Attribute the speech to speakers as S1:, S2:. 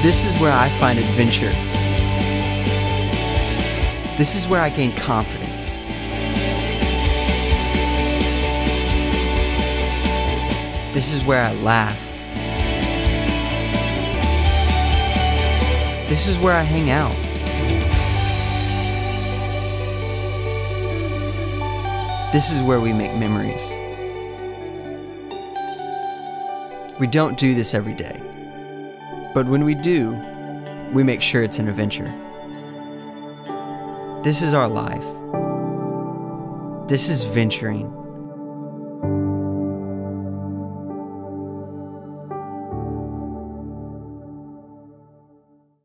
S1: This is where I find adventure. This is where I gain confidence. This is where I laugh. This is where I hang out. This is where we make memories. We don't do this every day. But when we do, we make sure it's an adventure. This is our life. This is venturing.